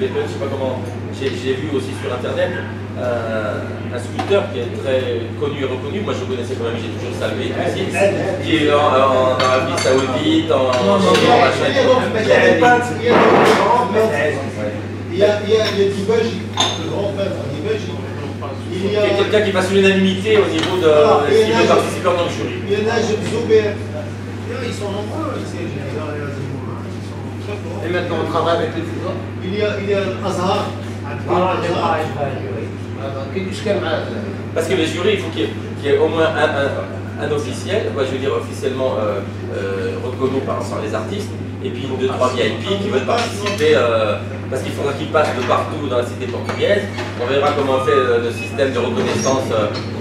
je sais pas comment, j'ai vu aussi sur internet un sculpteur qui est très connu et reconnu, moi je le connaissais quand même, j'ai toujours salué qui est en, en Arabie Saoudite, en en. Il y a, il y a, il y a d'Ibaji, le grand peintre. Il y a quelqu'un qui fasse l'unanimité au niveau de en a- participer en tant que jury. il y a Najib Zouber. Ils sont nombreux ici, ils sont très forts. Et maintenant on travaille avec les foudres. Il y a, il y a. Ah, bah, parce que les jurés, il faut qu'il y, ait au moins un, officiel, je veux dire officiellement euh, euh, reconnu par les artistes, et puis deux, trois ah, VIP ah, qui veulent participer, euh, parce qu'il faudra qu'ils passent de partout dans la cité portugaise. On verra comment on fait le système de reconnaissance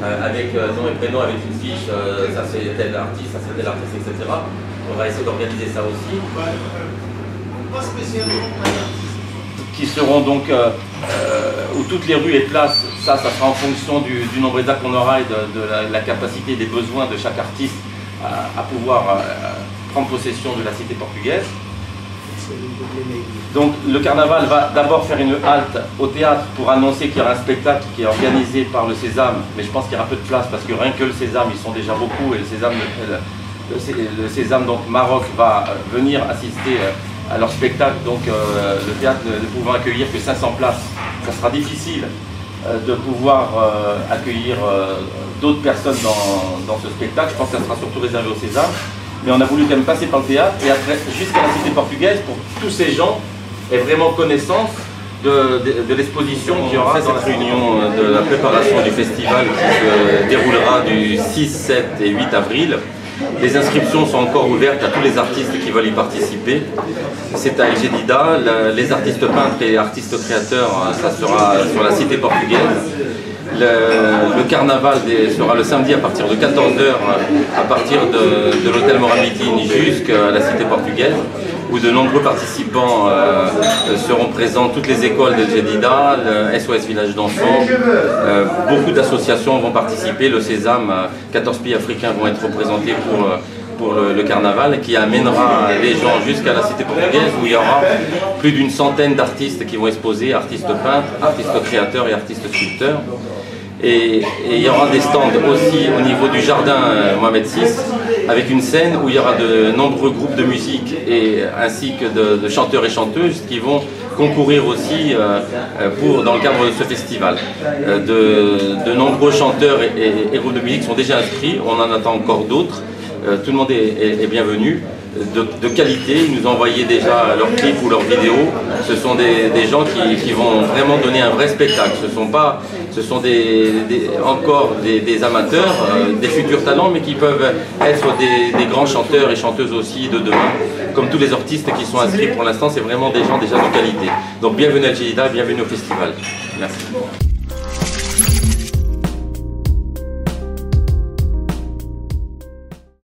avec nom et prénom, avec une fiche, ça c'est tel artiste, ça c'est tel artiste, etc. On va essayer d'organiser ça aussi. Qui seront donc euh, euh, où toutes les rues et places, ça, ça sera en fonction du, nombre exact qu'on aura et de, la, capacité des besoins de chaque artiste à, pouvoir euh, prendre possession de la cité portugaise. Donc le carnaval va d'abord faire une halte au théâtre pour annoncer qu'il y aura un spectacle qui est organisé par le Sésame, mais je pense qu'il y aura peu de place parce que rien que le Sésame, ils sont déjà beaucoup et le Sésame, le, le Sé- le Sésame donc Maroc va venir assister à leur spectacle, donc euh, le théâtre ne, ne pouvant accueillir que 500 places, ça sera difficile euh, de pouvoir euh, accueillir d'autres personnes dans, dans ce spectacle. Je pense que ça sera surtout réservé au César. Mais on a voulu quand même passer par le théâtre et après jusqu'à la cité portugaise pour que tous ces gens aient vraiment connaissance de, de- de l'exposition qu'il y aura dans cette réunion de la préparation du festival qui se déroulera du 6, 7 et 8 avril. Les inscriptions sont encore ouvertes à tous les artistes qui veulent y participer. C'est à. Le- les artistes peintres et artistes créateurs, euh, ça sera sur la cité portugaise. Le, carnaval sera le samedi à partir de 14h, à partir de, l'hôtel Moramitine jusqu'à la cité portugaise, où de nombreux participants euh, euh, seront présents, toutes les écoles de Jedida, le SOS Village d'enfants, euh, beaucoup d'associations vont participer, le Sésame, euh, 14 pays africains vont être représentés pour, euh, pour le carnaval, qui amènera les gens jusqu'à la cité portugaise, où il y aura plus d'une centaine d'artistes qui vont exposer, artistes peintres, artistes créateurs et artistes sculpteurs. Et, il y aura des stands aussi au niveau du jardin euh, Mohamed VI, avec une scène où il y aura de nombreux groupes de musique et ainsi que de, chanteurs et chanteuses qui vont concourir aussi euh, euh, pour, dans le cadre de ce festival. De, nombreux chanteurs et, groupes de musique sont déjà inscrits, on en attend encore d'autres. Tout le monde est bienvenu. De, qualité, ils nous ont envoyé déjà leurs clips ou leurs vidéos. Ce sont des, gens qui, vont vraiment donner un vrai spectacle. Ce sont pas, encore des, amateurs, euh, des futurs talents, mais qui peuvent être des, grands chanteurs et chanteuses aussi de demain. Comme tous les artistes qui sont inscrits pour l'instant, c'est vraiment des gens déjà de qualité. Donc bienvenue à Jeddah, bienvenue au festival. Merci.